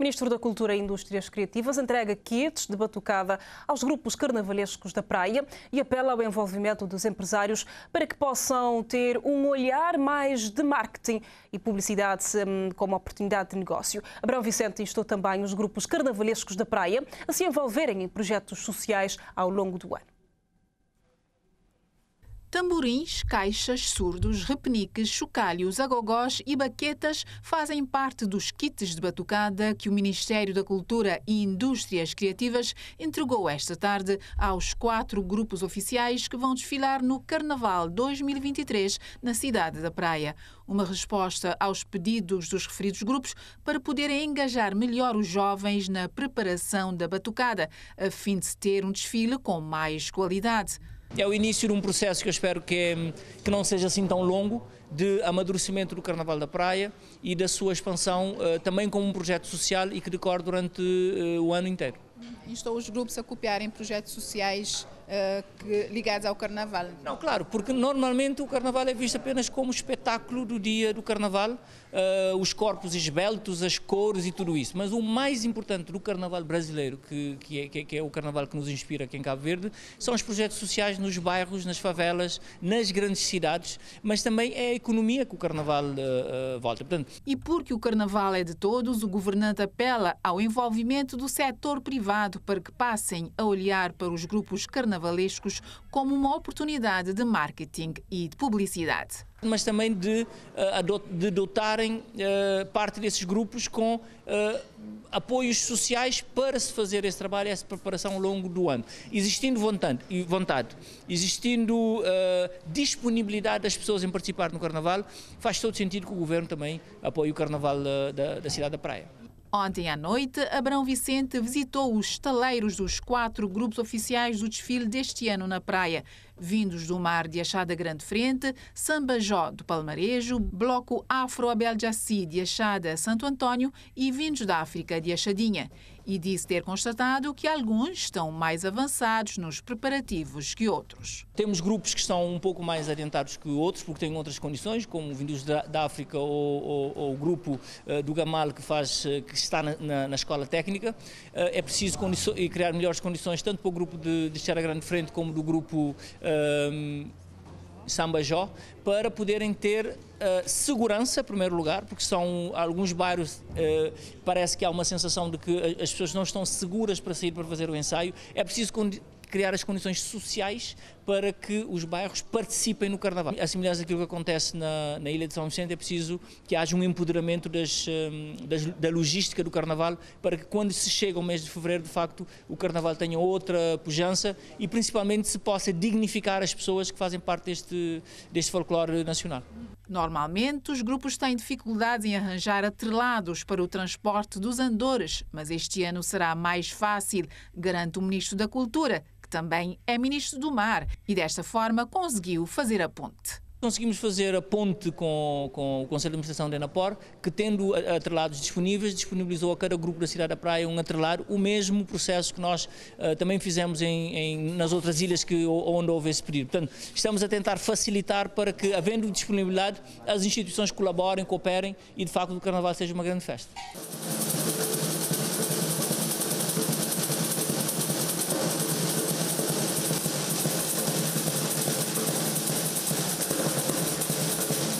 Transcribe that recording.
Ministro da Cultura e Indústrias Criativas entrega kits de batucada aos grupos carnavalescos da praia e apela ao envolvimento dos empresários para que possam ter um olhar mais de marketing e publicidade hum, como oportunidade de negócio. Abrão Vicente instou também os grupos carnavalescos da praia a se envolverem em projetos sociais ao longo do ano. Tamborins, caixas, surdos, repeniques, chocalhos, agogós e baquetas fazem parte dos kits de batucada que o Ministério da Cultura e Indústrias Criativas entregou esta tarde aos quatro grupos oficiais que vão desfilar no Carnaval 2023 na cidade da Praia. Uma resposta aos pedidos dos referidos grupos para poderem engajar melhor os jovens na preparação da batucada, a fim de se ter um desfile com mais qualidade. É o início de um processo que eu espero que, que não seja assim tão longo, de amadurecimento do Carnaval da Praia e da sua expansão uh, também como um projeto social e que decorre durante uh, o ano inteiro. Estão os grupos a copiarem projetos sociais que, ligados ao Carnaval? Não, claro, porque normalmente o Carnaval é visto apenas como espetáculo do dia do Carnaval, uh, os corpos esbeltos, as cores e tudo isso. Mas o mais importante do Carnaval brasileiro, que, que, é, que é o Carnaval que nos inspira aqui em Cabo Verde, são os projetos sociais nos bairros, nas favelas, nas grandes cidades, mas também é a economia que o Carnaval uh, volta. Portanto... E porque o Carnaval é de todos, o governante apela ao envolvimento do setor privado para que passem a olhar para os grupos carnavalistas carnavalescos como uma oportunidade de marketing e de publicidade. Mas também de, eh, de dotarem eh, parte desses grupos com eh, apoios sociais para se fazer esse trabalho, essa preparação ao longo do ano. Existindo vontade, existindo disponibilidade das pessoas em participar no Carnaval, faz todo sentido que o Governo também apoie o Carnaval da, da cidade da Praia. Ontem à noite, Abrão Vicente visitou os estaleiros dos quatro grupos oficiais do desfile deste ano na praia, vindos do mar de Achada Grande Frente, Samba Jó do Palmarejo, Bloco Afro Abel Jaci de Achada Santo Antônio e vindos da África de Achadinha e disse ter constatado que alguns estão mais avançados nos preparativos que outros. Temos grupos que estão um pouco mais adiantados que outros, porque têm outras condições, como vindos da, da África ou, ou, ou, o grupo uh, do Gamal que, faz, uh, que está na, na, na escola técnica. Uh, é preciso criar melhores condições, tanto para o grupo de, de Serra Grande Frente como do grupo Samba Jó, para poderem ter uh, segurança, em primeiro lugar, porque são alguns bairros, uh, parece que há uma sensação de que as pessoas não estão seguras para sair para fazer o ensaio. É preciso criar as condições sociais para que os bairros participem no Carnaval. A semelhança daquilo que acontece na, na Ilha de São Vicente, é preciso que haja um empoderamento das, hum, das, da logística do Carnaval para que quando se chega ao mês de Fevereiro, de facto, o Carnaval tenha outra pujança e principalmente se possa dignificar as pessoas que fazem parte deste, deste folclore nacional. Normalmente, os grupos têm dificuldades em arranjar atrelados para o transporte dos andores, mas este ano será mais fácil, garante o Ministro da Cultura, também é ministro do Mar e desta forma conseguiu fazer a ponte. Conseguimos fazer a ponte com, com o Conselho de Administração da Enapor, que tendo atrelados disponíveis, disponibilizou a cada grupo da cidade da Praia um atrelado, o mesmo processo que nós uh, também fizemos em, em, nas outras ilhas que, onde houve esse pedido. Portanto, estamos a tentar facilitar para que, havendo disponibilidade, as instituições colaborem, cooperem e, de facto, o Carnaval seja uma grande festa.